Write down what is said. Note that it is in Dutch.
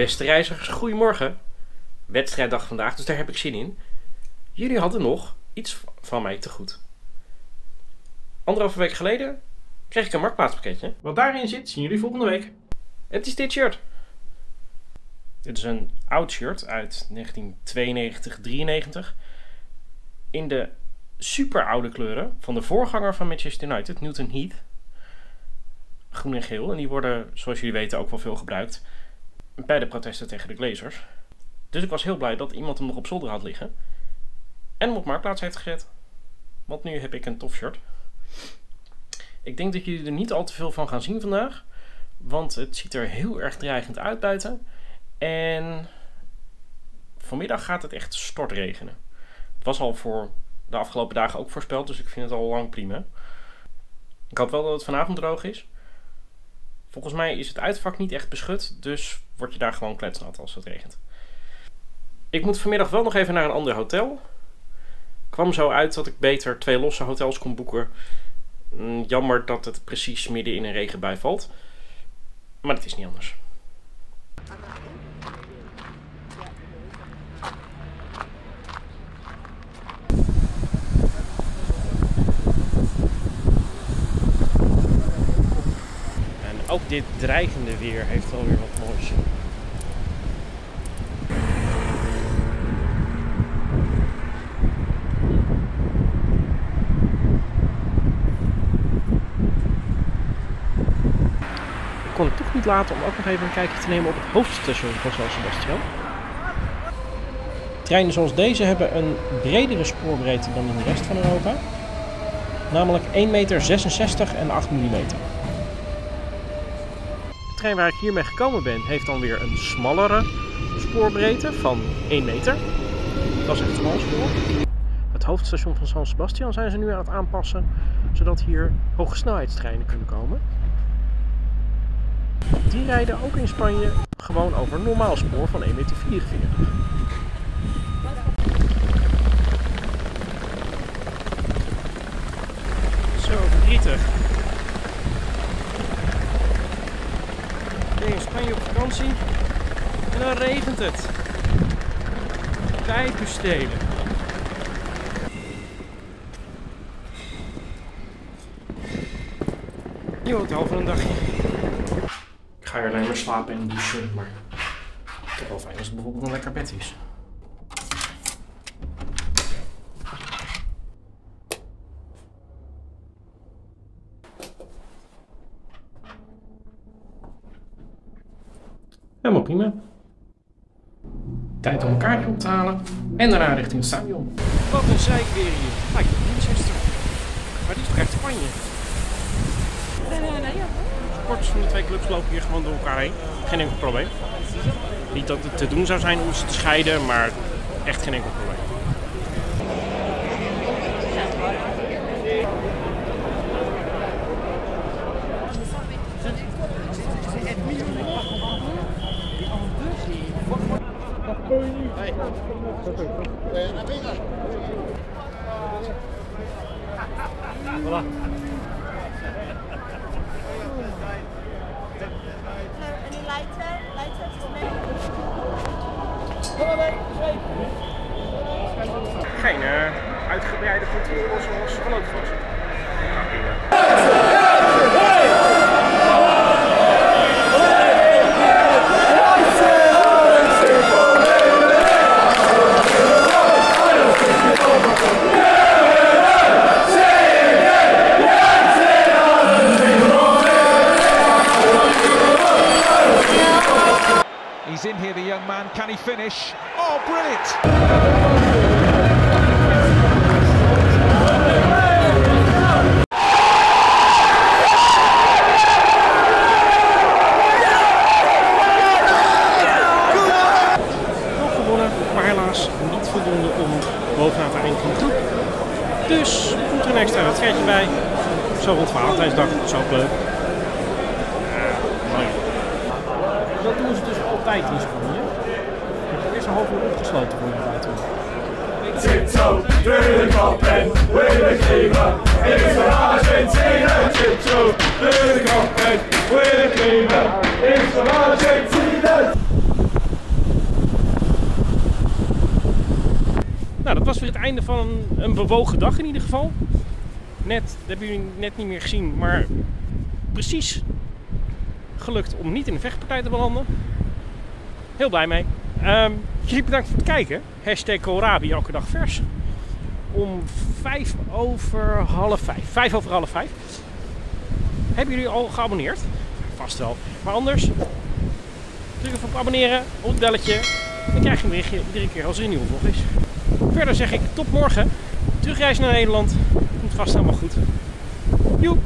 Beste reizigers, goedemorgen. Wedstrijddag vandaag, dus daar heb ik zin in. Jullie hadden nog iets van mij te goed. Anderhalve week geleden kreeg ik een marktplaatspakketje. Wat daarin zit, zien jullie volgende week. Het is dit shirt. Dit is een oud shirt uit 1992-93. In de super oude kleuren van de voorganger van Manchester United, Newton Heath. Groen en geel. En die worden, zoals jullie weten, ook wel veel gebruikt bij de protesten tegen de Glazers. Dus ik was heel blij dat iemand hem nog op zolder had liggen. En hem op Marktplaats heeft gezet. Want nu heb ik een tof shirt. Ik denk dat jullie er niet al te veel van gaan zien vandaag. Want het ziet er heel erg dreigend uit buiten. En vanmiddag gaat het echt stortregenen. Het was al voor de afgelopen dagen ook voorspeld, dus ik vind het al lang prima. Ik hoop wel dat het vanavond droog is. Volgens mij is het uitvak niet echt beschut, dus word je daar gewoon kletsnat als het regent. Ik moet vanmiddag wel nog even naar een ander hotel. Kwam zo uit dat ik beter twee losse hotels kon boeken. Mm, jammer dat het precies midden in een regenbui valt. Maar het is niet anders. En ook dit dreigende weer heeft wel weer wat moois. Ik kon het toch niet laten om ook nog even een kijkje te nemen op het hoofdstation van San. Treinen zoals deze hebben een bredere spoorbreedte dan in de rest van Europa. Namelijk 1,66 meter en 8 mm. Trein waar ik hiermee gekomen ben heeft dan weer een smallere spoorbreedte van 1 meter. Dat is echt smal spoor. Het hoofdstation van San Sebastian zijn ze nu aan het aanpassen, zodat hier hoge snelheidstreinen kunnen komen. Die rijden ook in Spanje gewoon over normaal spoor van 1,44 meter. Zo verdrietig. Ben je in Spanje op en dan regent het. U stelen. Nieuw hotel voor een dagje. Ik ga hier alleen maar slapen en douchen, maar het is wel fijn als het bijvoorbeeld een lekker bed is. Helemaal prima. Tijd om een kaartje op te halen en daarna richting het stadion. Wat een zeik weer hier. Lijkt op Manchester. Maar dit is toch echt Spanje? Sporters van de twee clubs lopen hier gewoon door elkaar heen. Geen enkel probleem. Niet dat het te doen zou zijn om ze te scheiden, maar echt geen enkel probleem. Any lighter? Lighter to make? Geen uh, uitgebreide controle zoals geloofd was. He finish? Oh, brilliant! Voldoende om bovenaan te eindigen groep. Dus komt er een extra wedstrijdje bij. Zo rond Valentijnsdag, ook leuk. Ja. Dat doen ze dus altijd in Spanje een half opgesloten voor je buiten. Zit zo, druk op en wil ik. Ik is er zeden. Zit zo, druk op en wil ik leven. Ik is er in zeden. Nou, dat was weer het einde van een, een bewogen dag in ieder geval. Net, dat hebben jullie net niet meer gezien, maar precies gelukt om niet in de vechtpartij te belanden. Heel blij mee. Um, jullie bedankt voor het kijken. Hashtag Koolrabi, elke dag vers. Om vijf over half vijf. Vijf over half vijf. Hebben jullie al geabonneerd? Vast wel. Maar anders, druk even op abonneren, op het belletje. Dan krijg je een berichtje iedere keer als er een nieuwe vlog is. Verder zeg ik tot morgen. Terugreizen naar Nederland. Komt vast allemaal goed. Joep!